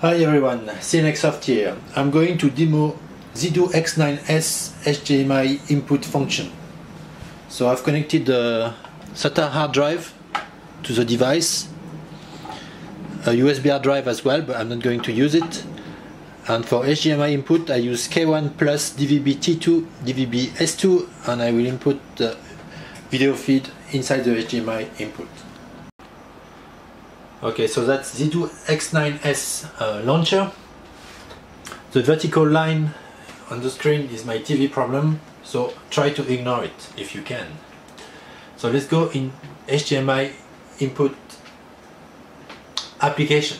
Hi everyone, CNXsoft here. I'm going to demo Zidoo X9S HDMI input function. So I've connected the SATA hard drive to the device, a USB hard drive as well, but I'm not going to use it. And for HDMI input I use K1 plus DVB-T2, DVB-S2 and I will input the video feed inside the HDMI input. Okay, so that's Zidoo X9S uh, launcher. The vertical line on the screen is my TV problem, so try to ignore it if you can. So let's go in HDMI input application.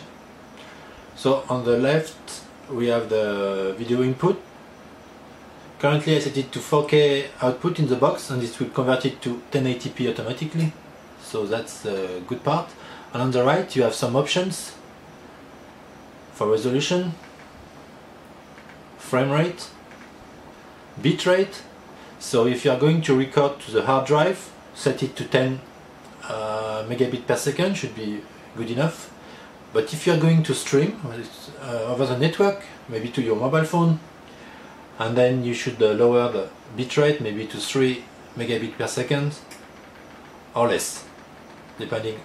So on the left we have the video input. Currently I set it to 4K output in the box and it will convert it to 1080p automatically. So that's the good part and on the right you have some options for resolution. Frame rate. Bit rate. So if you are going to record to the hard drive set it to 10 uh, megabit per second should be good enough. But if you are going to stream uh, over the network maybe to your mobile phone and then you should uh, lower the bitrate maybe to 3 megabit per second or less depending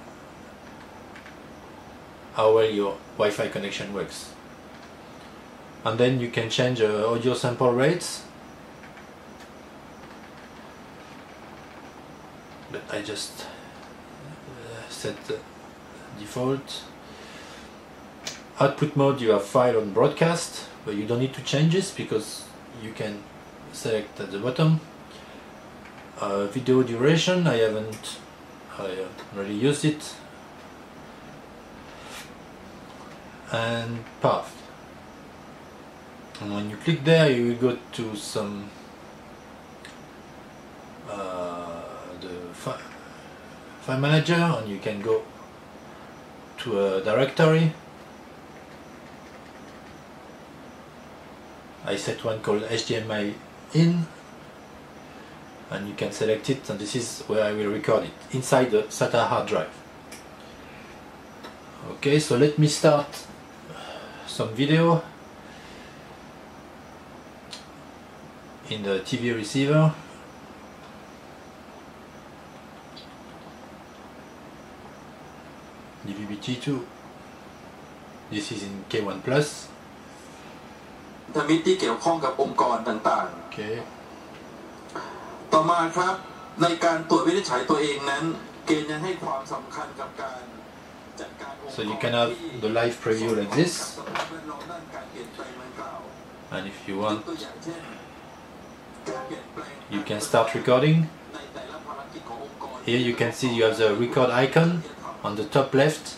how well your Wi-Fi connection works. And then you can change uh, audio sample rates. But I just uh, set the default. Output mode you have file on broadcast, but you don't need to change this because you can select at the bottom. Uh, video duration, I haven't I haven't really used it and path. And when you click there you will go to some uh, the fi file manager and you can go to a directory. I set one called HDMI in and you can select it and this is where I will record it inside the SATA hard drive. Okay so let me start some video in the TV receiver DVB-T2 this is in K1 plus ธมิตรที่เกี่ยวข้องกับองค์กรต่าง okay ๆต่อมาครับในการตรวจวินิจฉัยตัวเองนั้น เกณฑ์ยังให้ความสำคัญกับการ So you can have the live preview like this. And if you want, you can start recording. Here you can see you have the record icon on the top left.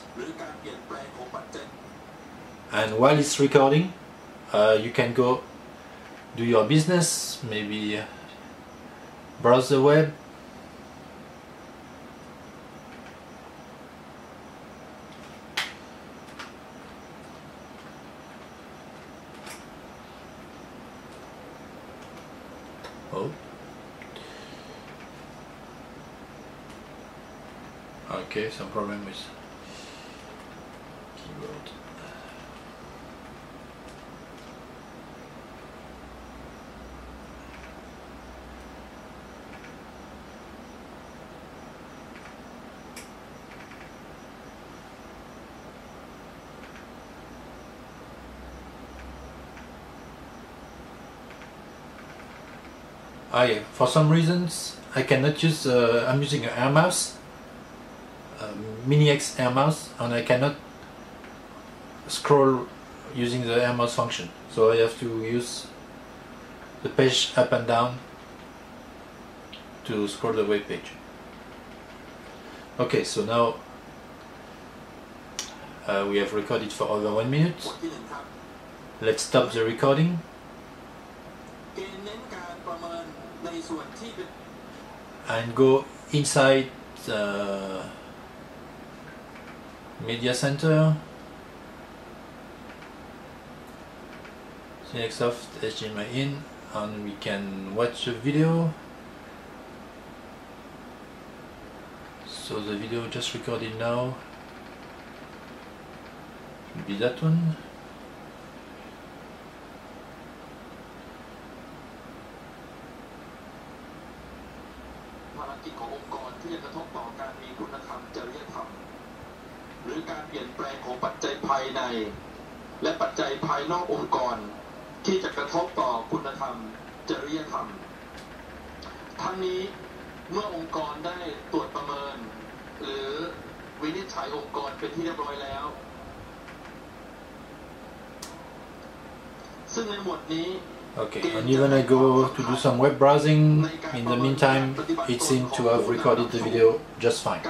And while it's recording, uh, you can go do your business, maybe browse the web, oh okay some problem with Ah, I for some reasons I cannot use uh, I'm using an air mouse um, MINIX air mouse and I cannot scroll using the air mouse function. So I have to use the page up and down to scroll the web page. Okay so now uh, we have recorded for over one minute. Let's stop the recording ในส่วนที่เป็น and go inside the media center Cinexsoft HDMI in and we can watch the video so the video just recorded now will be that one การเปลี่ยนแปลงของปัจจัยภายใน และปัจจัยภายนอกองค์กร ที่จะกระทบต่อคุณธรรม จริยธรรม ทั้งนี้เมื่อองค์กรได้ตรวจประเมิน หรือวินิจฉัยองค์กรเป็นที่เรียบร้อยแล้ว ซึ่งในหมวดนี้ Okay, and even I go to do some web browsing, in the meantime, it seemed to have recorded the video just fine.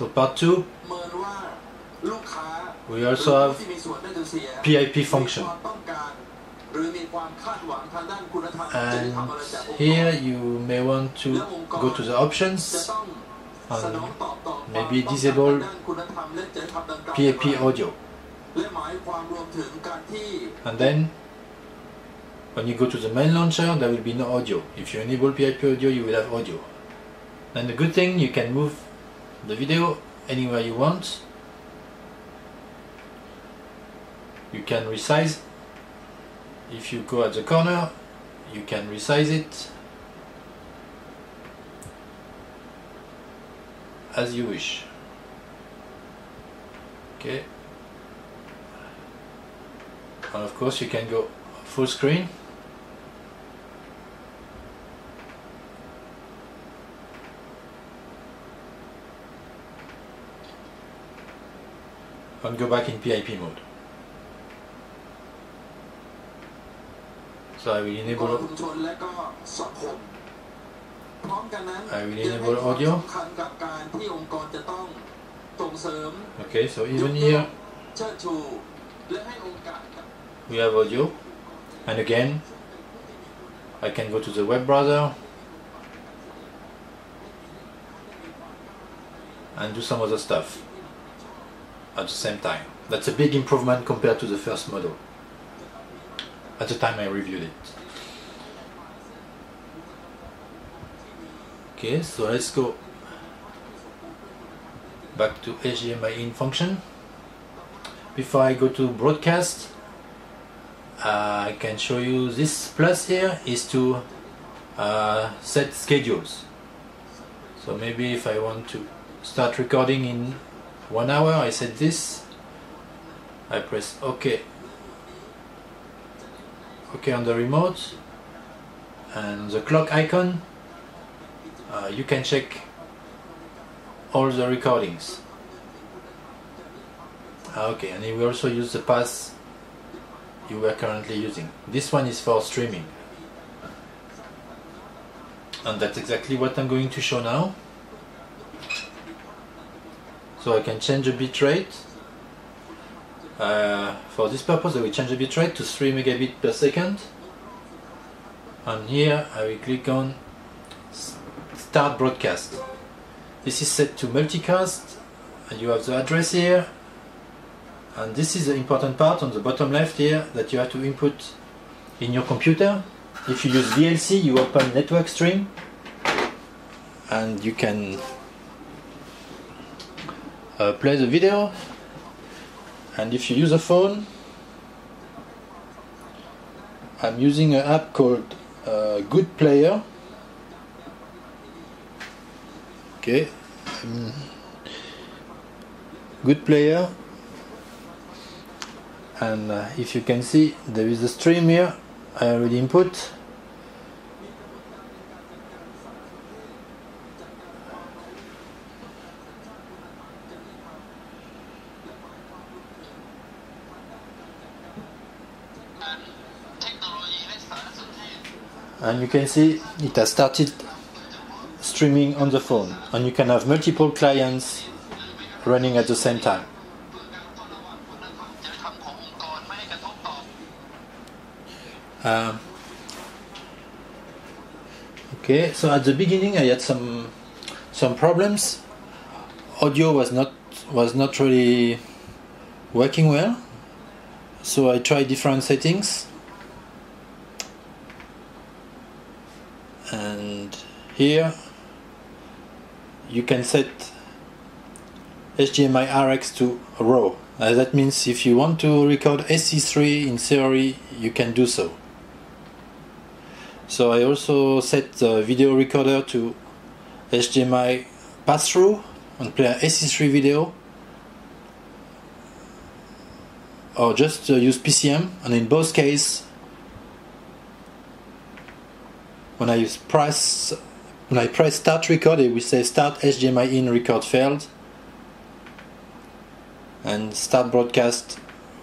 So part 2 we also have PIP function. And here you may want to go to the options and maybe disable PAP audio. And then when you go to the main launcher there will be no audio. If you enable PIP audio you will have audio. And the good thing you can move the video anywhere you want. You can resize. If you go at the corner you can resize it as you wish. Okay. And of course you can go full screen and go back in PIP mode. So I will enable I will enable audio. Okay, so even here we have audio and again I can go to the web browser and do some other stuff at the same time. That's a big improvement compared to the first model. At the time I reviewed it. Okay so let's go back to HDMI in function. Before I go to broadcast uh, I can show you this plus here is to uh, set schedules. So maybe if I want to start recording in one hour I set this I press OK OK on the remote and the clock icon uh, you can check all the recordings Ah, okay and will also use the pass you were currently using. This one is for streaming. And that's exactly what I'm going to show now. So I can change the bitrate. Uh, for this purpose I will change the bitrate to 3 megabit per second. And here I will click on Start Broadcast. This is set to multicast. And you have the address here and this is the important part on the bottom left here that you have to input in your computer if you use VLC you open network stream and you can uh, play the video. And if you use a phone I'm using an app called uh, Good Player. Okay. Um, Good Player. And uh, if you can see there is a stream here I already input and you can see it has started streaming on the phone and you can have multiple clients running at the same time. Uh, okay, so at the beginning I had some some problems. Audio was not was not really working well so I try different settings, and here you can set HDMI RX to RAW. Uh, that means if you want to record AC3 in theory, you can do so. So I also set the video recorder to HDMI pass-through and play an AC3 video or just uh, use PCM and in both cases when I press when I press start record it will say start HDMI in record failed and start broadcast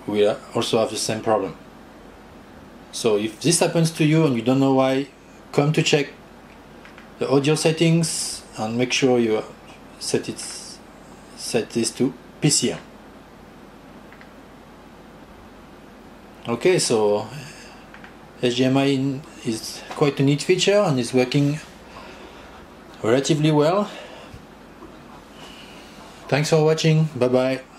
will also have the same problem. So if this happens to you and you don't know why come to check the audio settings and make sure you set it set this to PCM okay so HDMI is quite a neat feature and is working relatively well. Thanks for watching. Bye bye